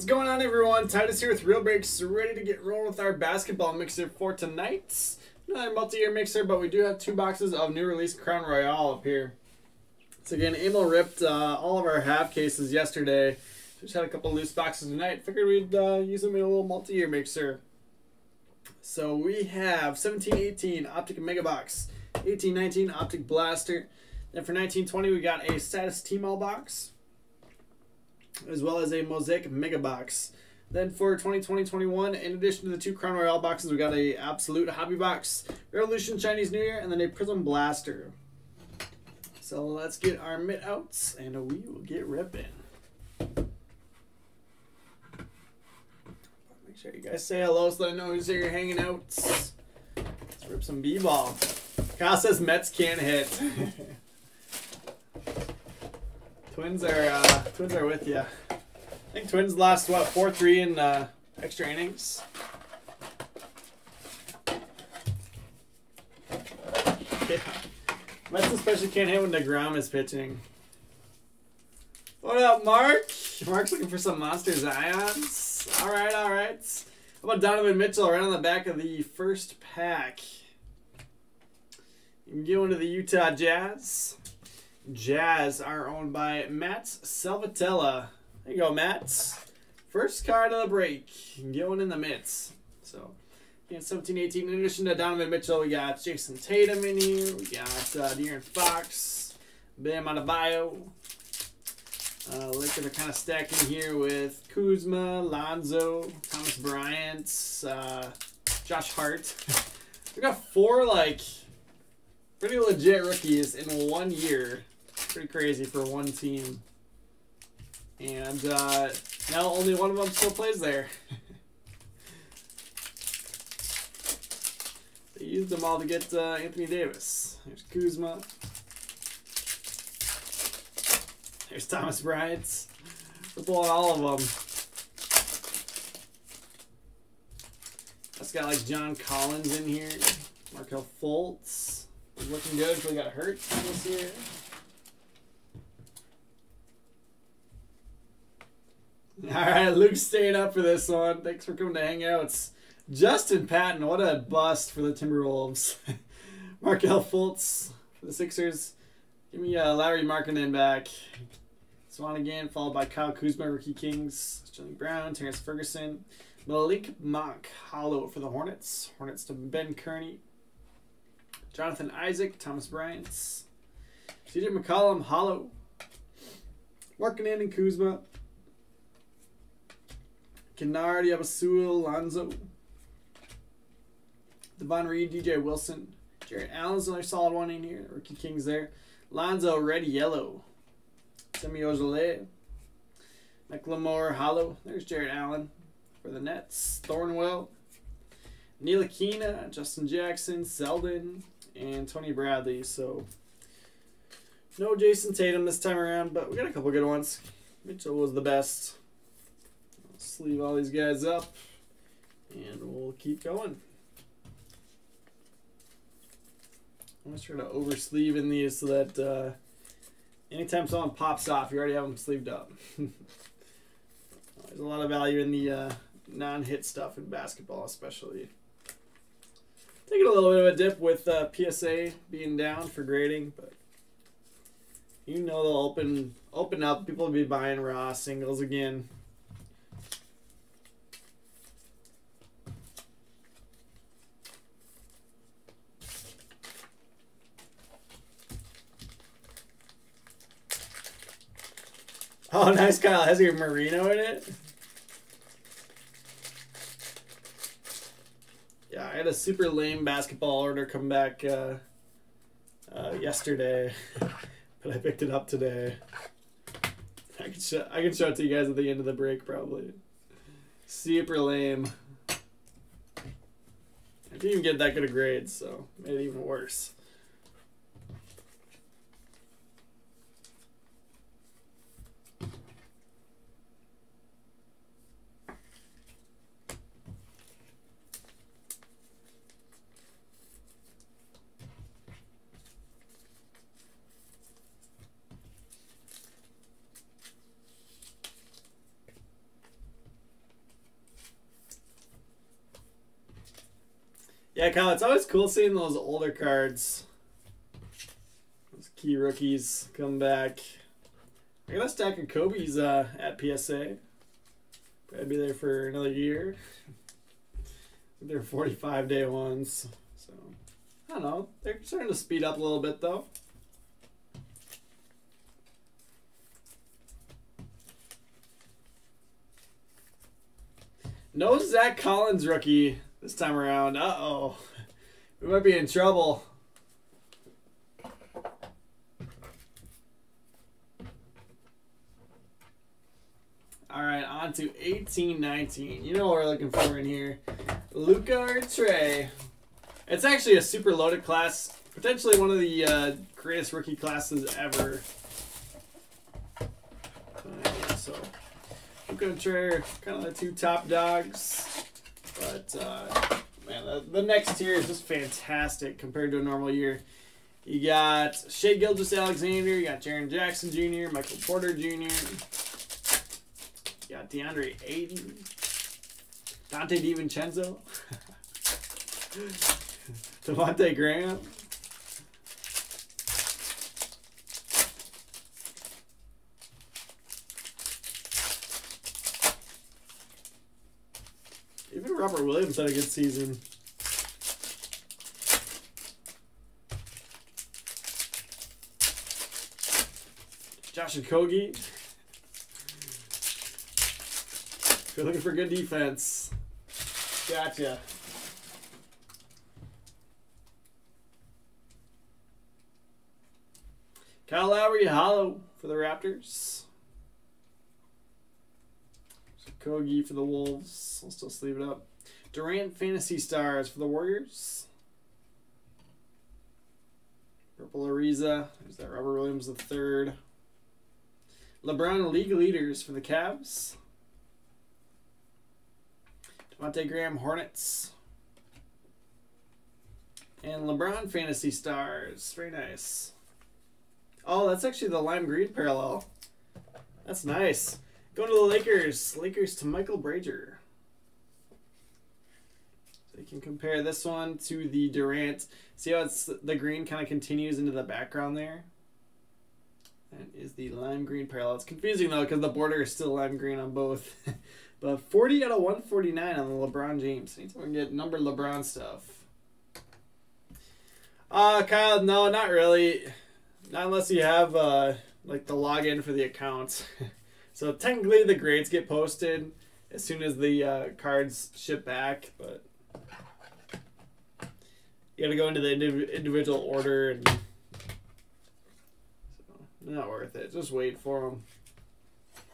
What's going on, everyone? Titus here with Real Breaks, ready to get rolling with our basketball mixer for tonight. Another multi-year mixer, but we do have two boxes of new release Crown Royale up here. So again, Emil ripped uh, all of our half cases yesterday. Just had a couple loose boxes tonight. Figured we'd uh, use them in a little multi-year mixer. So we have 1718 Optic Mega Box, 1819 Optic Blaster. Then for 1920 we got a Status T-Mall box as well as a Mosaic Mega Box. Then for 2020-21, in addition to the two Crown Royale boxes, we got a Absolute Hobby Box, Revolution Chinese New Year, and then a Prism Blaster. So let's get our mitt outs, and we will get ripping. Make sure you guys say hello so that I know who's here hanging out. Let's rip some B-ball. Kyle says Mets can't hit. Twins are uh, Twins are with you. I think Twins lost what four three in uh, extra innings. Yeah. Mets especially can't hit when Degrom is pitching. What up, Mark? Mark's looking for some Monster Zions. All right, all right. How about Donovan Mitchell right on the back of the first pack? You can get one to the Utah Jazz. Jazz are owned by Matt Salvatella. There you go, Matt. First card of the break. Going in the mitts. So, yeah, 17 18. In addition to Donovan Mitchell, we got Jayson Tatum in here. We got uh, De'Aaron Fox, Bam Adebayo. Uh, Lakers are kind of stacking here with Kuzma, Lonzo, Thomas Bryant, uh, Josh Hart. we got four, like, pretty legit rookies in one year. Pretty crazy for one team. And uh, now only one of them still plays there. they used them all to get uh, Anthony Davis. There's Kuzma. There's Thomas Bryant. Pulling all of them. That's got like John Collins in here. Markelle Fultz. Looking good until got hurt this year. All right, Luke's staying up for this one. Thanks for coming to hang out. Justin Patton, what a bust for the Timberwolves. Markelle Fultz for the Sixers. Give me uh, Lauri Markkanen back. Swan again, followed by Kyle Kuzma, Rookie Kings. Jaylen Brown, Terrance Ferguson. Malik Monk, hollow for the Hornets. Hornets to Ben Kearney. Jonathan Isaac, Thomas Bryant. CJ McCollum, hollow. Markkanen and Kuzma. Kennard, Yabasua, Lonzo. Davon Reed, DJ Wilson. Jarrett Allen's another solid one in here. Rookie Kings there. Lonzo, red, yellow. Semi Ojeleye. McLemore, hollow. There's Jarrett Allen for the Nets. Thornwell. Ntilikina, Justin Jackson, Selden, and Tony Bradley. So, no Jayson Tatum this time around, but we got a couple good ones. Mitchell was the best sleeve all these guys up and we'll keep going. I'm just trying to over sleeve in these so that uh, anytime someone pops off, you already have them sleeved up. There's a lot of value in the uh, non-hit stuff in basketball, especially. Taking a little bit of a dip with uh, PSA being down for grading, but you know they'll open open up. People will be buying raw singles again. Oh, nice, Kyle. Has your merino in it? Yeah, I had a super lame basketball order come back uh, uh, yesterday, but I picked it up today. I can show I can show it to you guys at the end of the break probably. Super lame. I didn't even get that good a grade, so made it even worse. Kyle, it's always cool seeing those older cards. Those key rookies come back. I got a stack of Kobe's uh, at PSA. Probably be there for another year. They're 45 day ones. So, I don't know. They're starting to speed up a little bit, though. No Zach Collins rookie this time around. Uh oh. We might be in trouble. All right, on to 1819. You know what we're looking for in here. Luka or Trey. It's actually a super loaded class. Potentially one of the uh, greatest rookie classes ever. Uh, so Luka and Trey are kind of the two top dogs. But, uh, man, the, the next tier is just fantastic compared to a normal year. You got Shai Gilgeous-Alexander, you got Jaren Jackson Jr., Michael Porter Jr., you got DeAndre Ayton, Donte DiVincenzo, Devontae Graham. Even Robert Williams had a good season. Josh Okogie. If you're looking for good defense, gotcha. Kyle Lowry, hollow for the Raptors. Kogi for the Wolves. I'll still sleeve it up. Durant Fantasy Stars for the Warriors. Purple Ariza. There's that Robert Williams the third. LeBron League Leaders for the Cavs. Devontae Graham Hornets. And LeBron Fantasy Stars. Very nice. Oh, that's actually the lime green parallel. That's nice. Going to the Lakers. Lakers to Michael Brazier. You can compare this one to the Durant. See how it's the green kind of continues into the background there? That is the lime green parallel. It's confusing though because the border is still lime green on both. but 40 out of 149 on the LeBron James. Anytime we get numbered LeBron stuff. Uh, Kyle, no, not really. Not unless you have uh, like the login for the account. so technically the grades get posted as soon as the uh, cards ship back, but you gotta go into the indiv- individual order and not worth it. Just wait for them.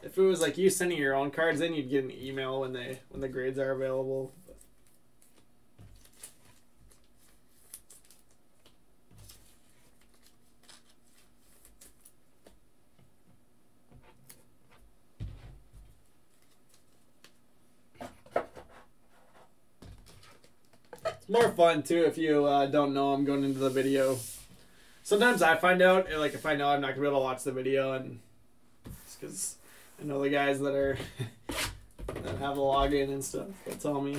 If it was like you sending your own cards, then you'd get an email when they when the grades are available. It's more fun too if you uh, don't know I'm going into the video sometimes I find out, like if I know I'm not gonna be able to watch the video, and it's because I know the guys that are that have a login and stuff. That tell me.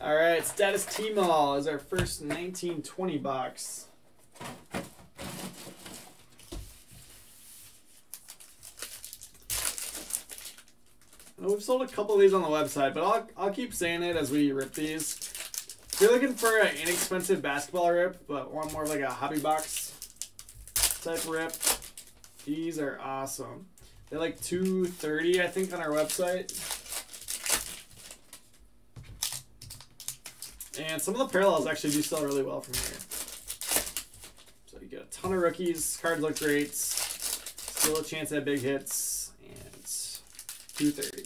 All right, status T-Mall is our first 1920 box. We've sold a couple of these on the website, but I'll, I'll keep saying it as we rip these. If you're looking for an inexpensive basketball rip, but want more of like a hobby box type rip, these are awesome. They're like 230 I think, on our website. And some of the parallels actually do sell really well from here. So you get a ton of rookies. Cards look great. Still a chance at big hits. And 230.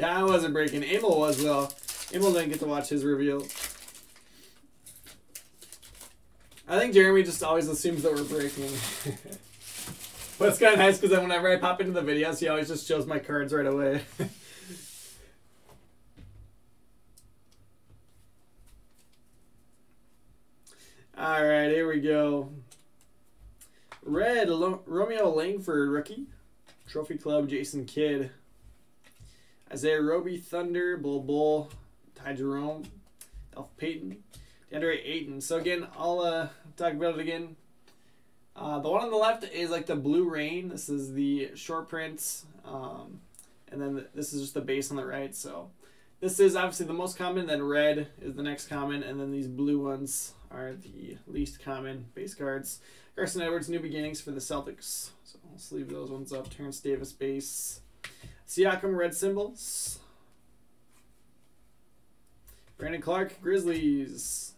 Yeah, I wasn't breaking. Emil was, though. Emil didn't get to watch his reveal. I think Jeremy just always assumes that we're breaking. but it's kind of nice because then whenever I pop into the videos, he always just shows my cards right away. All right, here we go. Red, Romeo Langford, rookie. Trophy Club, Jason Kidd. Isaiah Roby, Thunder, Bol Bol, Ty Jerome, Elf Payton, DeAndre Ayton. So again, I'll uh, talk about it again. Uh, the one on the left is like the Blue Rain. This is the short prints. Um, and then the, this is just the base on the right. So this is obviously the most common. Then red is the next common. And then these blue ones are the least common base cards. Carson Edwards, New Beginnings for the Celtics. So let's leave those ones up. Terrence Davis base. Siakam, red symbols. Brandon Clarke Grizzlies.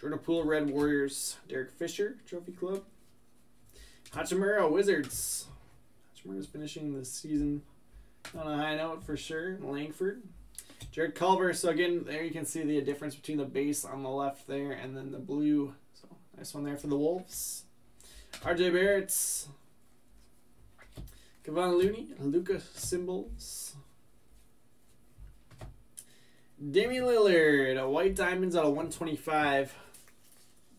Jordan Poole, Red Warriors. Derek Fisher, Trophy Club. Hachimura, Wizards. Hachimura's finishing the season on a high note for sure. Langford. Jarrett Culver. So again, there you can see the difference between the base on the left there and then the blue. So nice one there for the Wolves. RJ Barrett's. Kevon Looney, Luka Symbols. Damian Lillard, a White Diamonds out of 125.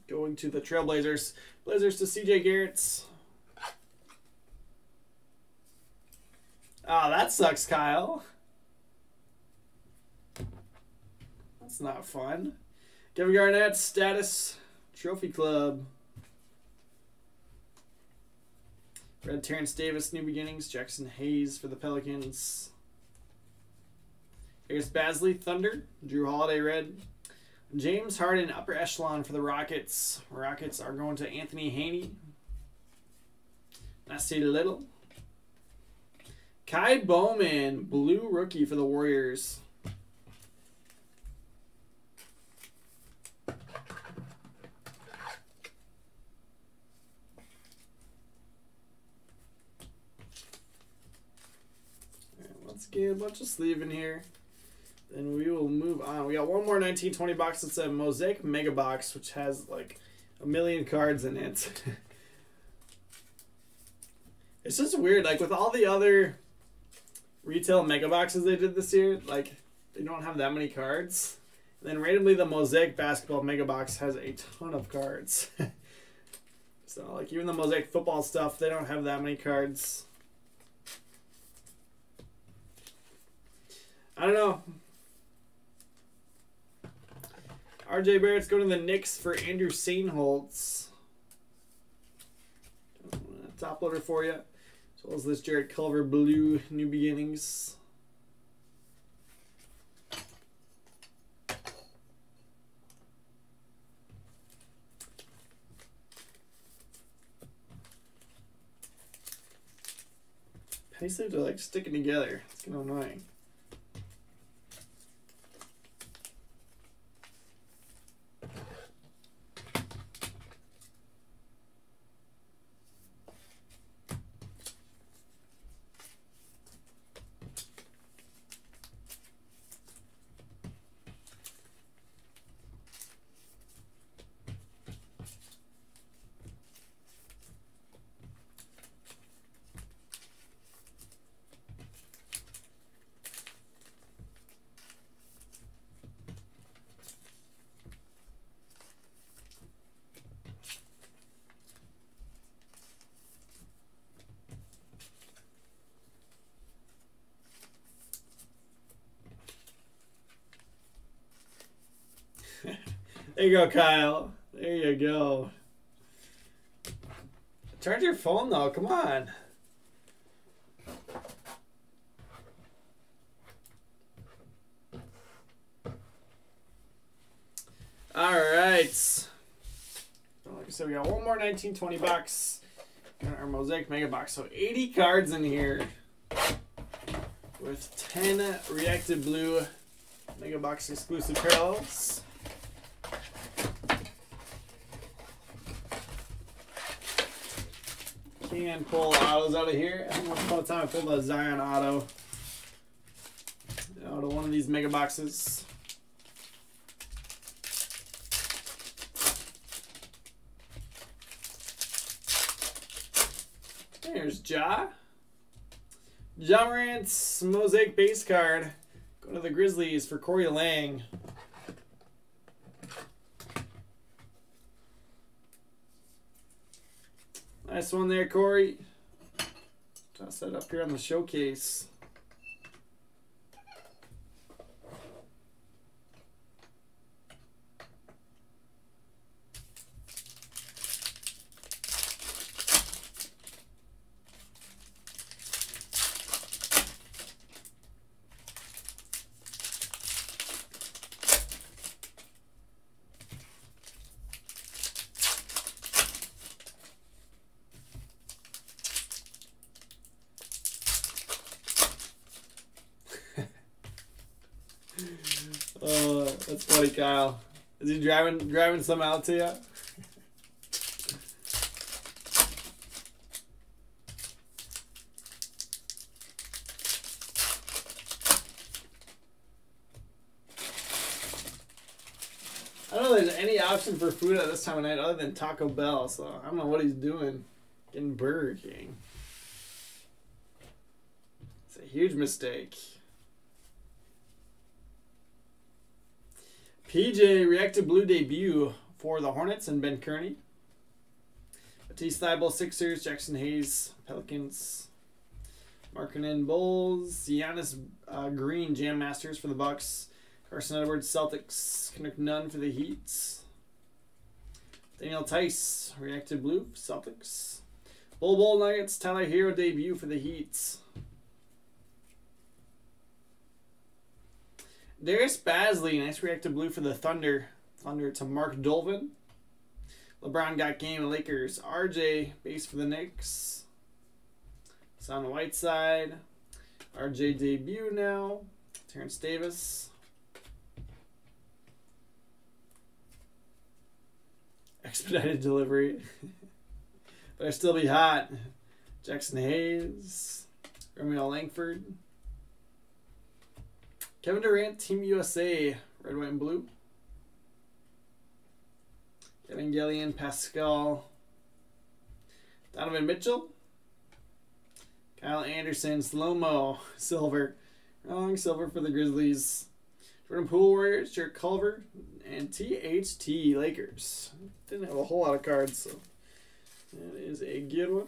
Going to the Trailblazers. Blazers to CJ Garrett's. Oh, ah, that sucks, Kyle. That's not fun. Kevin Garnett, status, Trophy Club. Red Terrence Davis, New Beginnings. Jaxson Hayes for the Pelicans. Here's Bazley, Thunder. Jrue Holiday, Red. James Harden, Upper Echelon for the Rockets. Rockets are going to Anthony Haney. Nassir Little. Ky Bowman, Blue Rookie for the Warriors. A bunch of sleeve in here. Then we will move on. We got one more 1920 box. It's a Mosaic Mega Box, which has like a million cards in it. it's just weird. Like with all the other retail Mega Boxes they did this year, like they don't have that many cards. And then randomly the Mosaic Basketball Mega Box has a ton of cards. so like even the Mosaic Football stuff, they don't have that many cards. I don't know. RJ Barrett's going to the Knicks for Andrew Sainholtz. Top loader for you. As well as this Jarrett Culver Blue New Beginnings. Sleeves are like sticking together. It's kind of annoying. There you go, Kyle. There you go. Charge your phone though. Come on. All right. Like I said, we got one more 1920 bucks. Got our Mosaic Mega Box. So 80 cards in here with 10 reactive blue Mega Box exclusive parallels. Can pull autos out of here. Think once upon a time I pulled a Zion auto out of one of these mega boxes. There's Ja. Ja Morant's Mosaic base card. Going to the Grizzlies for Corey Lang. Nice one there, Corey. Toss that up here on the showcase. Oh, that's funny, Kyle. Is he driving driving some out to you? I don't know if there's any option for food at this time of night other than Taco Bell, so I don't know what he's doing. Getting Burger King. It's a huge mistake. PJ reacted blue debut for the Hornets and Ben Kearney. Matisse Thybulle, Sixers, Jaxson Hayes, Pelicans, Markkanen Bulls, Giannis uh, Green, Jam Masters for the Bucks, Carson Edwards, Celtics, Kendrick Nunn for the Heats, Daniel Theis, reacted blue, Celtics, Bol Bol Nuggets, Tyler Herro debut for the Heats. Darius Bazley, nice reactive blue for the Thunder. Thunder to Mark Dolvin. LeBron got game Lakers. RJ base for the Knicks. It's on the white side. RJ debut now. Terrence Davis. Expedited delivery. but I still be hot. Jaxson Hayes. Romeo Langford. Kevin Durant, Team USA, red, white, and blue. Evangelion Pascal. Donovan Mitchell. Kyle Anderson, slow mo, silver. Wrong, silver for the Grizzlies. Jordan Poole Warriors, Jarrett Culver, and THT Lakers. Didn't have a whole lot of cards, so that is a good one.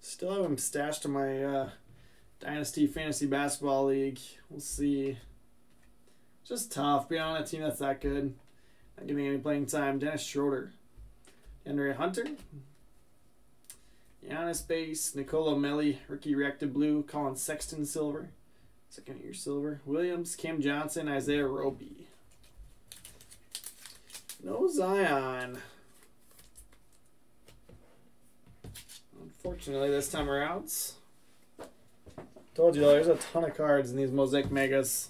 Still have them stashed in my uh, Dynasty Fantasy Basketball League. We'll see. Just tough being on a team that's that good. Not getting any playing time. Dennis Schroeder. Henry Hunter. Giannis base. Nicolo Melli. Rookie reactive blue. Collin Sexton silver. Second year silver. Williams. Cam Johnson. Isaiah Roby. No Zion. Unfortunately, this time around. Told you, there's a ton of cards in these Mosaic Megas.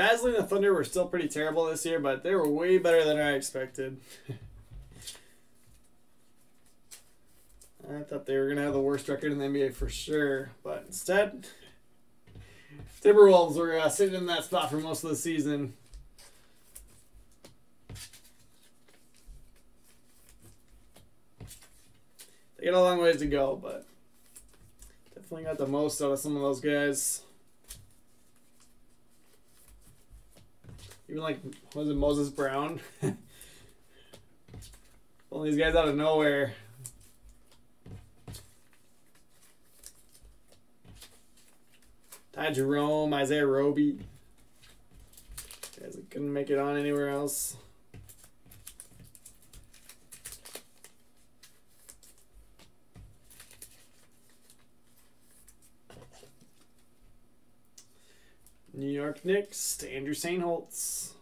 Mean, and Thunder were still pretty terrible this year, but they were way better than I expected. I thought they were going to have the worst record in the NBA for sure, but instead, Timberwolves were uh, sitting in that spot for most of the season. They got a long ways to go, but definitely got the most out of some of those guys. Even like, was it Moses Brown? All these guys out of nowhere. Ty Jerome, Isaiah Roby. Guys couldn't make it on anywhere else. York to Andrew Sainholtz.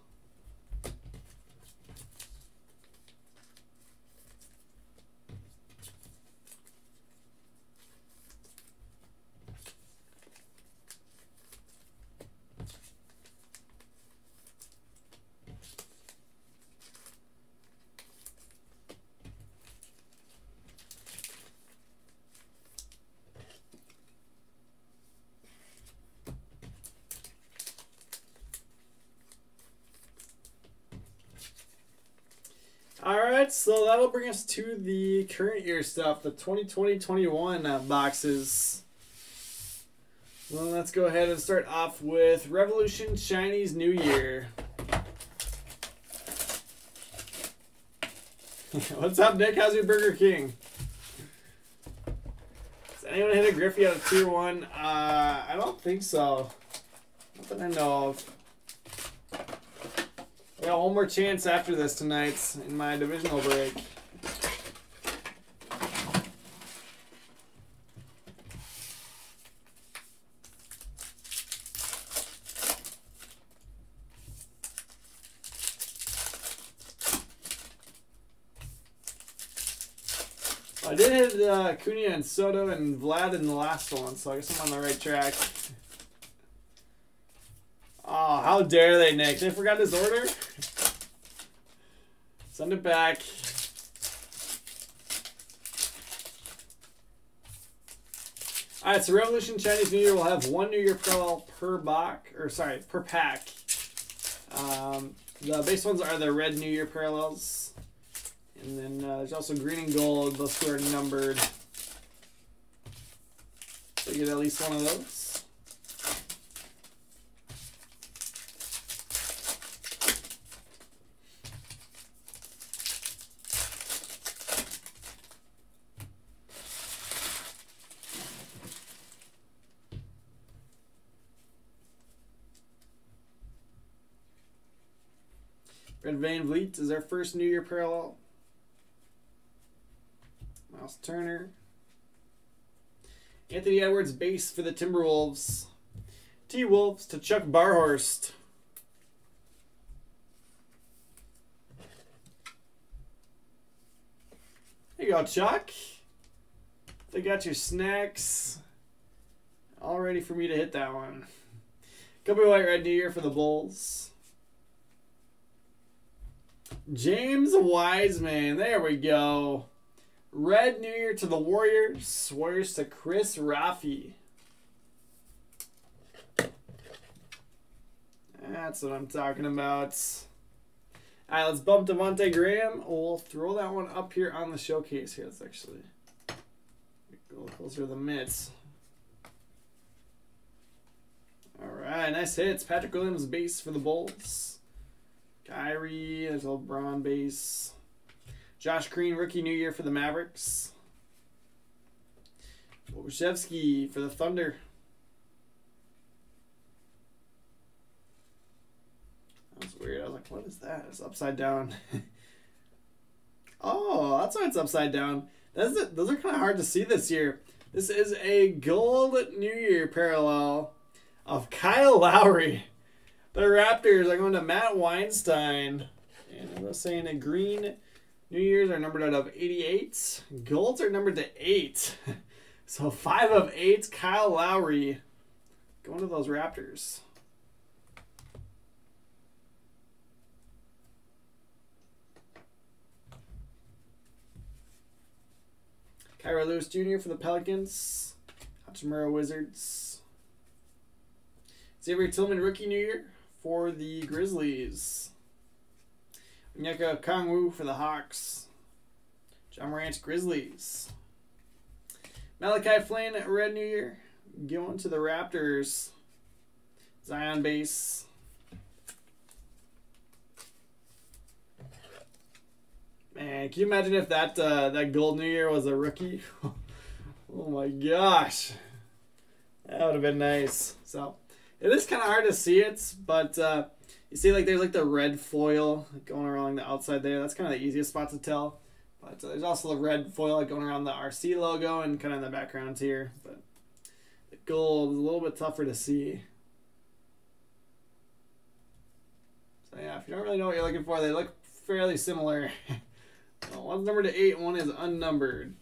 That'll bring us to the current year stuff, the 2020-21 uh, boxes. Well, let's go ahead and start off with Revolution Chinese New Year. What's up, Nick? How's your Burger King? Has anyone hit a Griffey out of Tier 1? Uh, I don't think so. Not that I know of. I got one more chance after this tonight in my divisional break. I did hit uh, Cunha and Soto and Vlad in the last one, so I guess I'm on the right track. Oh, how dare they, Nick? They forgot his order? Send it back. Alright, so Revolution Chinese New Year will have one New Year parallel per box, or sorry, per pack. Um, the base ones are the red New Year parallels. And then uh, there's also green and gold. Those two are numbered. So you get at least one of those. Red VanVleet is our first New Year parallel. Turner. Anthony Edwards base for the Timberwolves. T Wolves to Chuck Barhorst. There you go, Chuck. They got your snacks all ready for me to hit that one. Coby White Red New Year for the Bulls. James Wiseman. There we go. Red New Year to the Warriors. Warriors to Chris Rafi. That's what I'm talking about. All right, let's bump Devonte Graham. We'll throw that one up here on the showcase here. Let's actually go closer to the mitts. All right, nice hits. Patrick Williams base for the Bulls. Kyrie, there's a LeBron base. Josh Green, rookie new year for the Mavericks. Pokusevski for the Thunder. That was weird. I was like, what is that? It's upside down. oh, that's why it's upside down. That's. Those are kind of hard to see this year. This is a gold New Year parallel of Kyle Lowry. The Raptors are going to Matt Weinstein. And I'm saying a green New Year's are numbered out of 88. Golds are numbered to 8. So 5 of 8. Kyle Lowry going to those Raptors. Kira Lewis Jr. for the Pelicans. Hachimura Wizards. Xavier Tillman Rookie New Year for the Grizzlies. Onyeka Okongwu for the Hawks. John Morant Grizzlies. Malachi Flynn Red New Year going to the Raptors. Zion base. Man, can you imagine if that uh, that gold New Year was a rookie? oh my gosh, that would have been nice. So it is kind of hard to see it, but uh, you see like there's like the red foil going around the outside there. That's kind of the easiest spot to tell. But uh, there's also the red foil like going around the RC logo and kind of in the background here. But the gold is a little bit tougher to see. So yeah, if you don't really know what you're looking for, they look fairly similar. well, one's numbered to eight, one is unnumbered.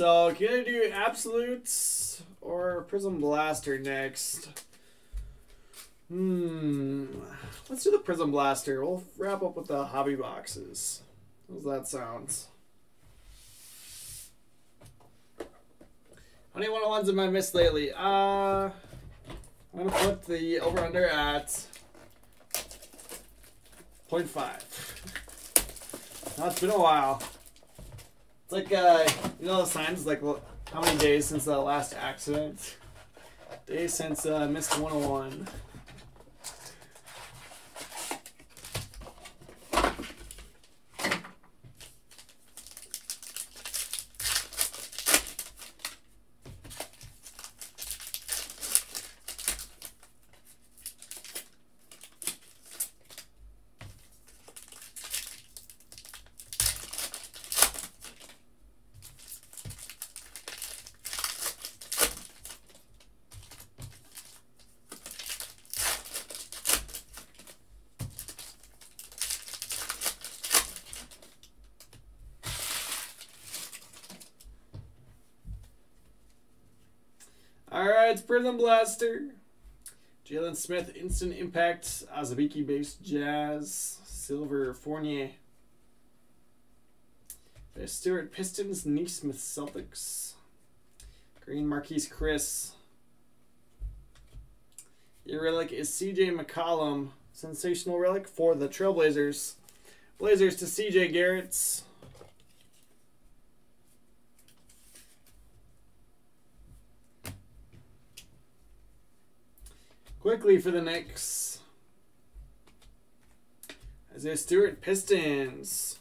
So can either do Absolutes or Prism Blaster next. Hmm. Let's do the Prism Blaster. We'll wrap up with the hobby boxes. How's that sound? How many one-on-ones have I missed lately? Uh, I'm gonna put the over-under at 0.5. Now it's been a while. It's like uh, you know the signs like how many days since the last accident? Days since uh, missed 101. Alright, Prism Blaster. Jalen Smith, Instant Impact, Azubuike Base Jazz, Silver Fournier. Stewart Pistons, Nesmith Celtics. Green Marquese Chriss. Your relic is CJ McCollum, sensational relic for the Trailblazers. Blazers to CJ Garrett's. Quickley for the Knicks. Isaiah Stewart, Pistons.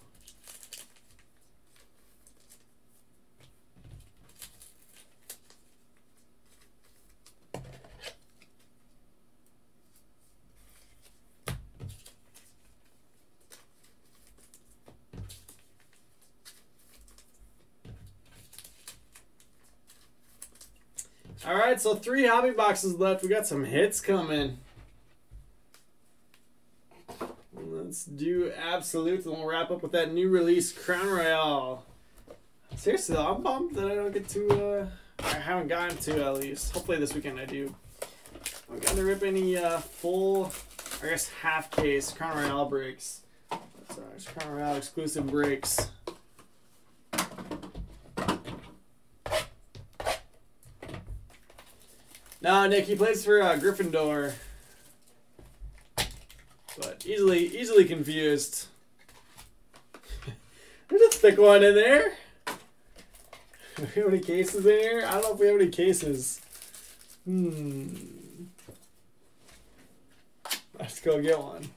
All right, so three hobby boxes left. We got some hits coming. Let's do absolute, and we'll wrap up with that new release Crown Royale. Seriously, though, I'm bummed that I don't get to. Uh, I haven't gotten to at least. Hopefully this weekend I do. I'm gonna rip any uh, full, I guess half case Crown Royale breaks. Sorry, Crown Royale exclusive breaks. No, Nick, he plays for uh, Gryffindor. But easily, easily confused. There's a thick one in there. Do we have any cases in here? I don't know if we have any cases. Hmm. Let's go get one.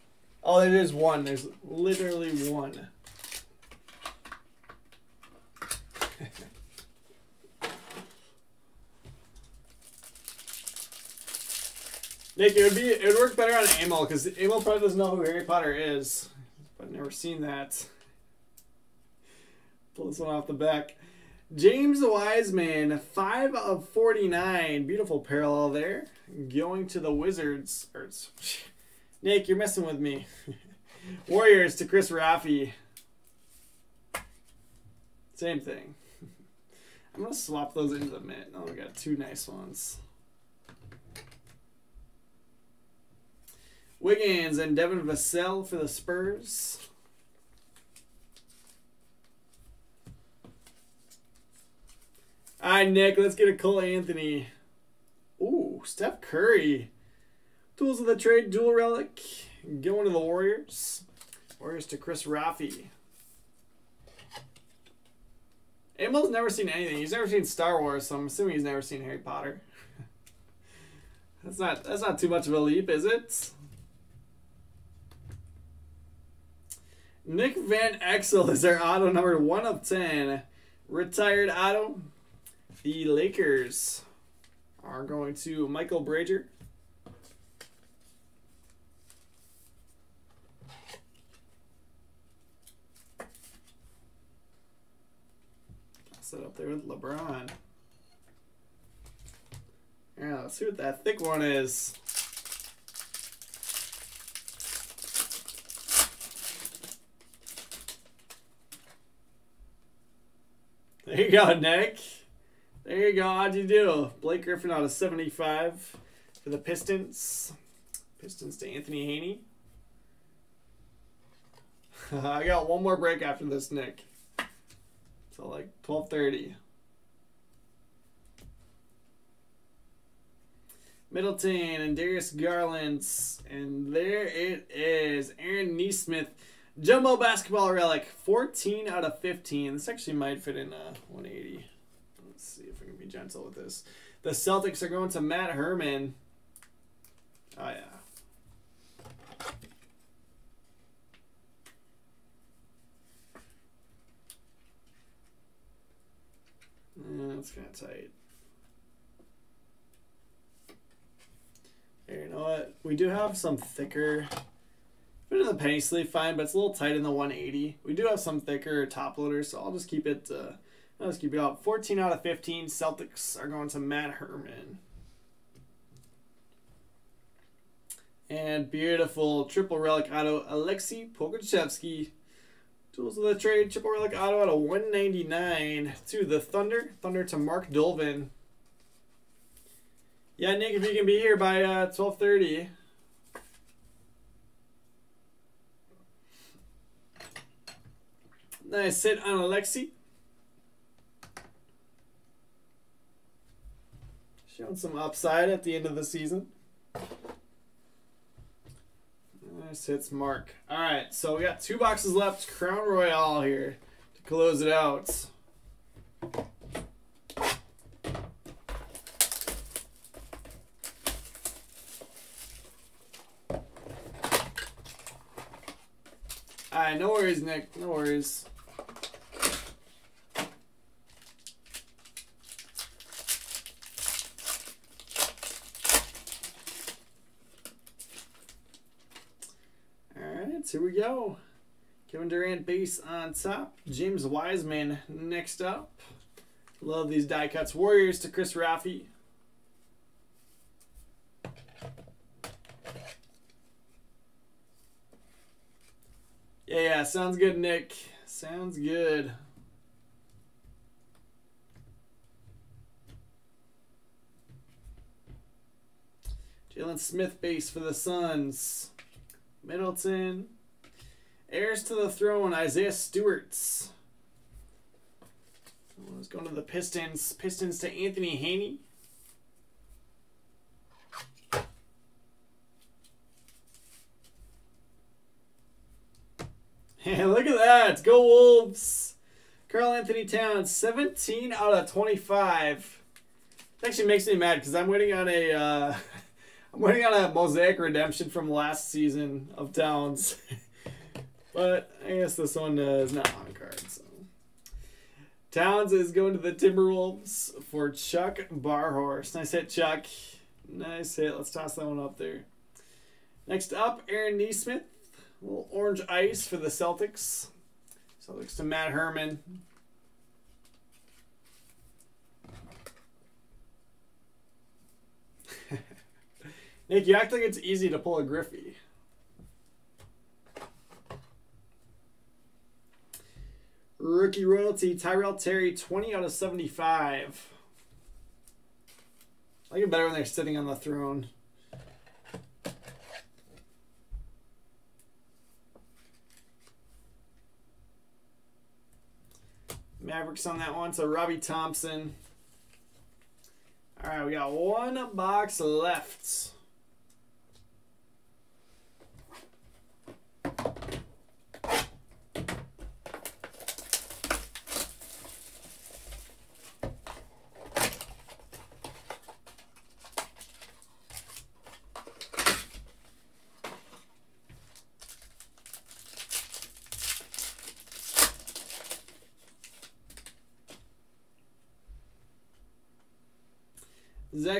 Oh, there is one. There's literally one. Nick, it would be it would work better on Emil because Emil probably doesn't know who Harry Potter is, but I've never seen that. Pull this one off the back. James the Wiseman, five of forty-nine. Beautiful parallel there. Going to the Wizards. Nick, you're messing with me. Warriors to Chris Raffi. Same thing. I'm gonna swap those into the mint. Oh, we got two nice ones. Wiggins and Devin Vassell for the Spurs. All right, Nick, let's get a Cole Anthony. Ooh, Steph Curry. Tools of the trade, dual relic. Going to the Warriors. Warriors to Chris Raffi. Emil's never seen anything. He's never seen Star Wars, so I'm assuming he's never seen Harry Potter. that's not that's not too much of a leap, is it? Nick Van Exel is our auto number one of ten. Retired auto. The Lakers are going to Michael Brager. Set up there with LeBron. Yeah, let's see what that thick one is. There you go, Nick. There you go. How'd you do? Blake Griffin out of 75 for the Pistons. Pistons to Anthony Haney. I got one more break after this, Nick. So like 12:30. Middleton and Darius Garland's, and there it is. Aaron Nesmith, jumbo basketball relic, 14 out of 15. This actually might fit in uh, a 180. Let's see if we can be gentle with this. The Celtics are going to Matt Herman. Oh yeah. Eh, that's kind of tight. Here, you know what? We do have some thicker. Bit of the penny sleeve fine, but it's a little tight in the 180. We do have some thicker top loaders, so I'll just keep it. Uh, I'll just keep it up. 14 out of 15. Celtics are going to Matt Herman. And beautiful triple relic auto Alexei Pokusevski. Tools of the trade, triple relic auto out of 199 to the Thunder. Thunder to Mark Dolvin. Yeah, Nick, if you can be here by uh, 1230. Nice sit on Alexi. Showing some upside at the end of the season. Nice hits, Mark. All right, so we got two boxes left. Crown Royale here to close it out. Alright, no worries, Nick. No worries. Alright, here we go. Kevin Durant base on top. James Wiseman next up. Love these die cuts. Warriors to Chris Raffi. Yeah, yeah, sounds good, Nick. Sounds good. Jalen Smith base for the Suns. Middleton. Heirs to the throne, Isaiah Stewart's. Let's go to the Pistons. Pistons to Anthony Haney. Yeah, look at that. Go Wolves. Karl-Anthony Towns, 17 out of 25. It actually makes me mad because I'm waiting on a uh, I'm waiting on a mosaic redemption from last season of Towns. but I guess this one uh, is not on card. So Towns is going to the Timberwolves for Chuck Barhorst. Nice hit, Chuck. Nice hit. Let's toss that one up there. Next up, Aaron Nesmith. A little orange ice for the Celtics. Celtics to Matt Herman. Nick, you act like it's easy to pull a Griffey. Rookie royalty, Tyrell Terry, 20 out of 75. I like it better when they're sitting on the throne. Mavericks on that one. So Robbie Thompson. All right, we got one box left.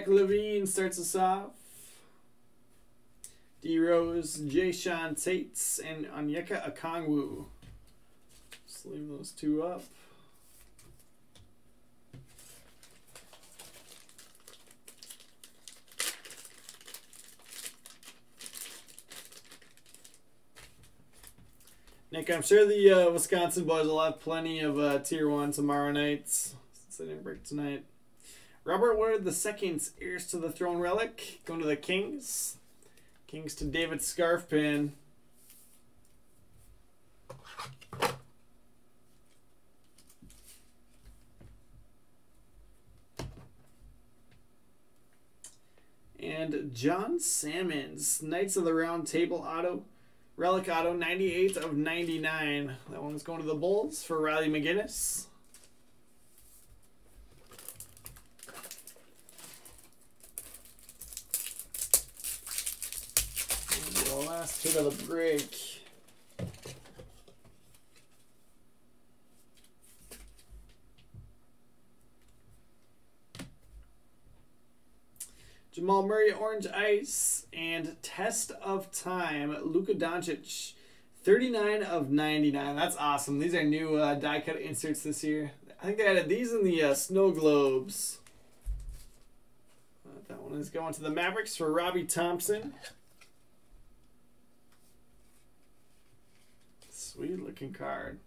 Zach LaVine starts us off. D Rose, Jae'Sean Tates, and Onyeka Okongwu. Just leave those two up. Nick, I'm sure the uh, Wisconsin boys will have plenty of uh, tier one tomorrow night since they didn't break tonight. Robert the second's heirs to the throne relic going to the Kings. Kings to David Scarfpin. And John Salmons, Knights of the Round Table auto, Relic auto, 98 of 99. That one's going to the Bulls for Riley McGinnis. Of the break. Jamal Murray, Orange Ice, and Test of Time, Luka Doncic, 39 of 99. That's awesome. These are new uh, die cut inserts this year. I think they added these in the uh, snow globes. Uh, that one is going to the Mavericks for Robbie Thompson. Sweet looking card.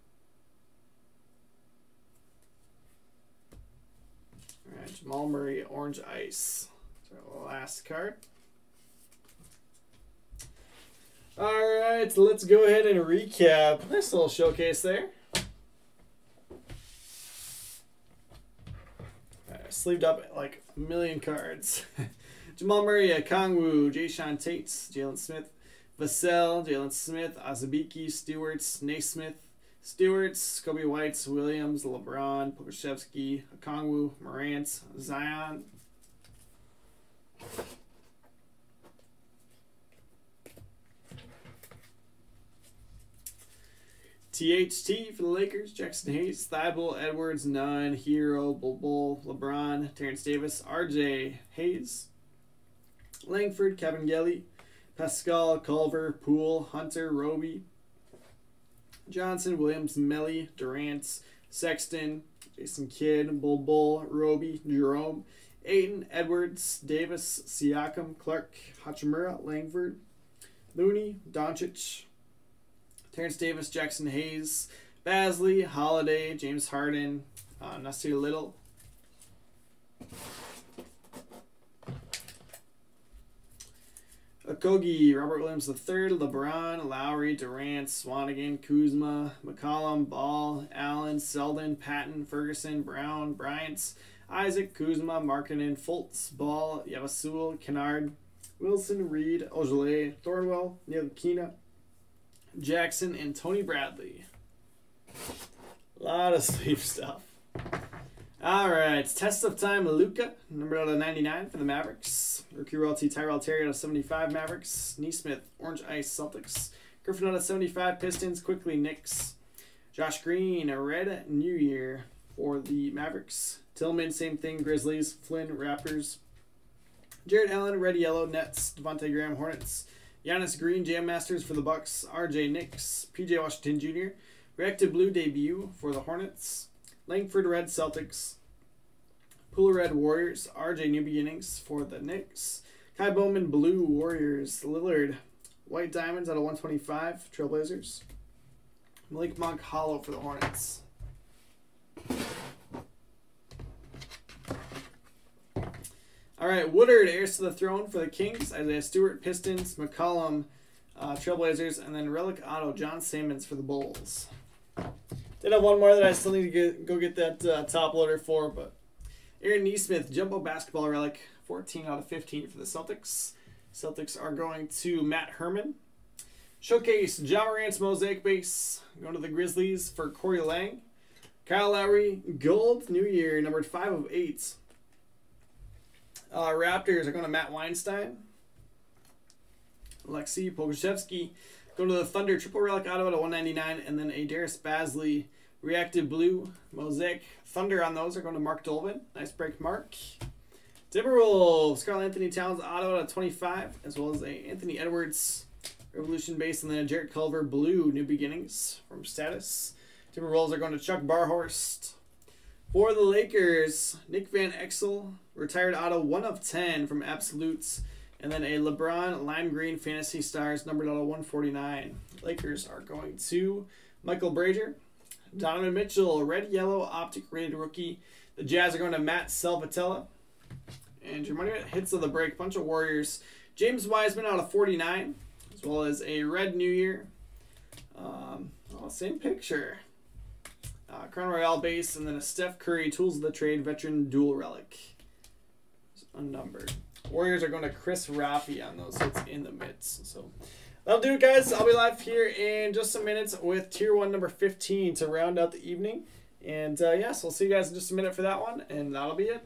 All right, Jamal Murray, Orange Ice. So last card. All right, let's go ahead and recap. Nice little showcase there. Right, sleeved up like a million cards. Jamal Murray, Kongwu, Jae'Sean Tate, Jalen Smith, Vassell, Jalen Smith, Azubuike, Stewart's, Nesmith, Stewart's, Coby White's, Williams, LeBron, Pokusevski, Kongwu, Morant, Zion, THT for the Lakers, Jaxson Hayes, Thybulle, Edwards, Nunn, Herro, Bull, LeBron, Terrence Davis, RJ Hayes, Langford, Kevin Gelly, Pascal, Culver, Poole, Hunter, Roby, Johnson, Williams, Melli, Durant, Sexton, Jason Kidd, Bol Bol, Roby, Jerome, Ayton, Edwards, Davis, Siakam, Clarke, Hachimura, Langford, Looney, Doncic, Terrence Davis, Jaxson Hayes, Bazley, Holiday, James Harden, uh, Nassir Little. Okogie, Robert Williams III, LeBron, Lowry, Durant, Swanigan, Kuzma, McCollum, Ball, Allen, Selden, Patton, Ferguson, Brown, Bryant, Isaac, Kuzma, Markkanen, Fultz, Ball, Yavasul, Kennard, Wilson, Reed, Ojeleye, Thornwell, Ntilikina, Jackson, and Tony Bradley. A lot of sleep stuff. All right, test of time, Luka, number out of 99 for the Mavericks. Rookie royalty, Tyrell Terry out of 75 Mavericks. Nesmith, Orange Ice Celtics. Griffin out of 75 Pistons. Quickley Knicks. Josh Green, a red New Year for the Mavericks. Tillman, same thing. Grizzlies, Flynn, Raptors. Jarrett Allen, Red Yellow, Nets, Devonte Graham, Hornets. Giannis Green, Jam Masters for the Bucks. RJ Knicks, PJ Washington Jr. Reactive Blue debut for the Hornets. Langford Red Celtics. Poole Red Warriors. RJ New Beginnings for the Knicks. Ky Bowman Blue Warriors. Lillard White Diamonds out of 125 Trailblazers. Malik Monk Hollow for the Hornets. All right, Woodard, heirs to the throne for the Kings. Isaiah Stewart, Pistons. McCollum, uh, Trailblazers. And then Relic Auto, John Salmons for the Bulls. Did have one more that I still need to get, go get that uh, top loader for, but Aaron Nesmith, Jumbo Basketball Relic, 14 out of 15 for the Celtics. Celtics are going to Matt Herman. Showcase, Morant's Mosaic Base, going to the Grizzlies for Corey Lang. Kyle Lowry, Gold, New Year, numbered 5 of 8. Uh, Raptors are going to Matt Weinstein. Alexei Pokusevski going to the Thunder Triple Relic at a 199, and then a Darius Bazley Reactive Blue Mosaic Thunder on those are going to Mark Dolvin. Nice break, Mark. Timberwolves Karl-Anthony Towns Auto at a 25, as well as a Anthony Edwards Revolution base, and then a Jarrett Culver Blue New Beginnings from Status. Timberwolves are going to Chuck Barhorst. For the Lakers, Nick Van Exel, retired auto 1 of 10 from Absolutes. And then a LeBron Lime Green Fantasy Stars numbered out of 149. Lakers are going to Michael Brazier. Donovan Mitchell, red yellow optic rated rookie. The Jazz are going to Matt Salvatella. And your money hits of the break. Bunch of Warriors. James Wiseman out of 49, as well as a red New Year. Um, same picture. Uh, Crown Royale base, and then a Steph Curry Tools of the Trade veteran dual relic. It's unnumbered. Warriors are going to Chris Rafi on those, so it's in the midst. So that'll do it, guys. I'll be live here in just some minutes with Tier 1 number 15 to round out the evening. And uh, yes, we'll see you guys in just a minute for that one, and that'll be it.